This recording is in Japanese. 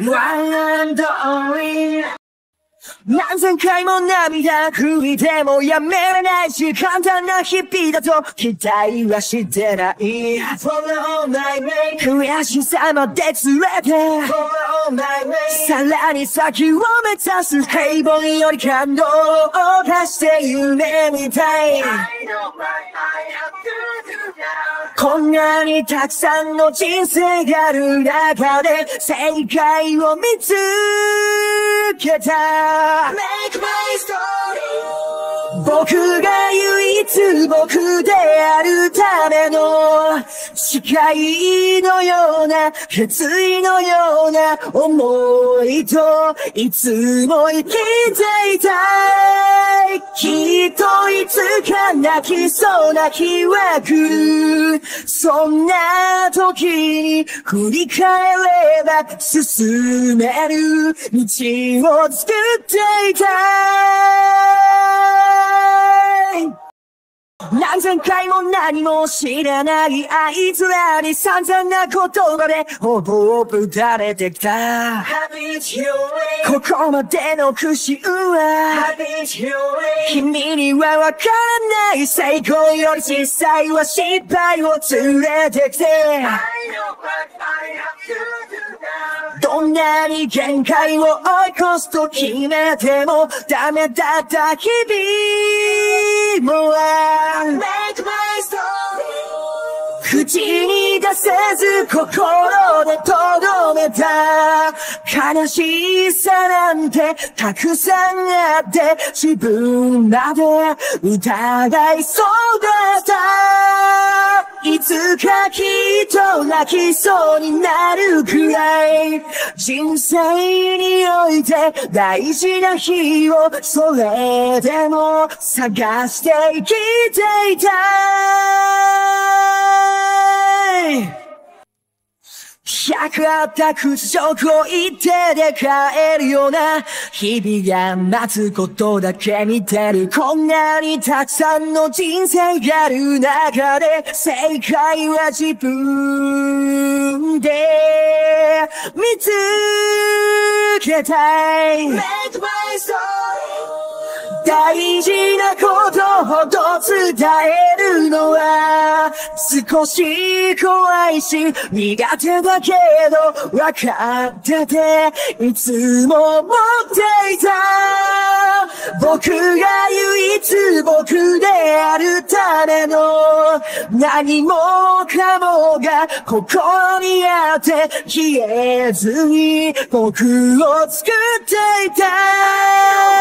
One and only 何千回も涙拭いてもやめられないし簡単な日々だと期待はしてない。Follow my way 悔しさまで連れて Follow my way さらに先を目指す。平凡より感動を出して夢みたい。I know what I have to do now こんなにたくさんの人生がある中で正解を見つけた。Make my story. 僕が唯一僕であるための誓いのような決意のような思いといつも生きていたい。きっといつ泣きそうな日は来るそんな時に振り返れば進める。道を作っていたい何千回も何も知らないあいつらに散々な言葉でほぼぶたれてきた。ここまでの苦心は君にはわからない成功より小さいは失敗を連れてきて。どんなに限界を追い越すと決めてもダメだった日々。も Make my story 口に出せず心で留めた。悲しさなんてたくさんあって自分まで疑いそうだった。かきっと泣きそうになるくらい。人生において大事な日をそれでも探して生きていたい。100あった屈辱を一手で変えるような日々が待つことだけ見てるこんなにたくさんの人生がある中で正解は自分で見つけたい。Make my story 大事なことほど伝えるのは少し怖いし苦手だけど分かってていつも持っていた。僕が唯一僕であるための何もかもが心にあって消えずに僕を作っていた。